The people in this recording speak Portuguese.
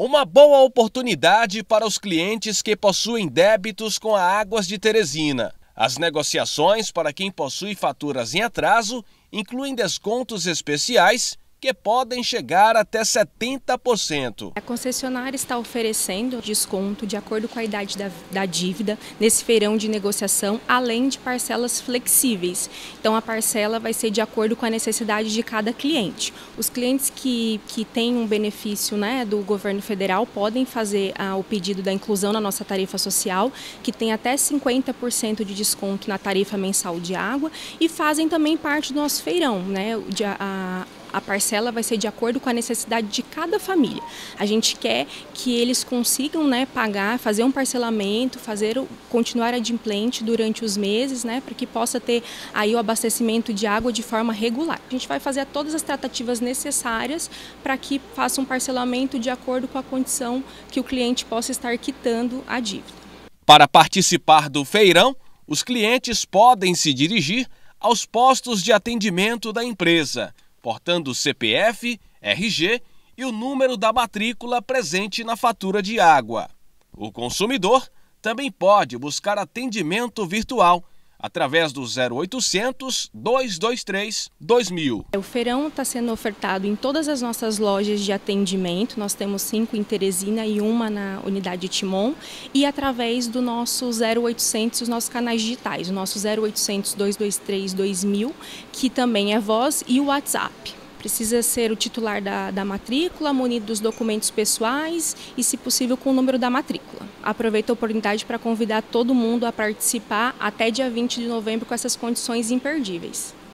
Uma boa oportunidade para os clientes que possuem débitos com a Águas de Teresina. As negociações para quem possui faturas em atraso incluem descontos especiais que podem chegar até 70%. A concessionária está oferecendo desconto de acordo com a idade da, da, dívida nesse feirão de negociação, além de parcelas flexíveis. Então a parcela vai ser de acordo com a necessidade de cada cliente. Os clientes que, que têm um benefício né, do governo federal podem fazer ah, o pedido da inclusão na nossa tarifa social, que tem até 50% de desconto na tarifa mensal de água e fazem também parte do nosso feirão. Né, de, a, a parcela vai ser de acordo com a necessidade de cada família. A gente quer que eles consigam né, pagar, fazer um parcelamento, fazer continuar adimplente durante os meses, né, para que possa ter aí o abastecimento de água de forma regular. A gente vai fazer todas as tratativas necessárias para que faça um parcelamento de acordo com a condição que o cliente possa estar quitando a dívida. Para participar do feirão, os clientes podem se dirigir aos postos de atendimento da empresa portando CPF, RG e o número da matrícula presente na fatura de água. O consumidor também pode buscar atendimento virtual através do 0800 223 2000. O feirão está sendo ofertado em todas as nossas lojas de atendimento. Nós temos cinco em Teresina e uma na unidade Timon. E através do nosso 0800, os nossos canais digitais, o nosso 0800 223 2000, que também é voz, e o WhatsApp. Precisa ser o titular da, da matrícula, munido dos documentos pessoais e, se possível, com o número da matrícula. Aproveito a oportunidade para convidar todo mundo a participar até dia 20 de novembro com essas condições imperdíveis.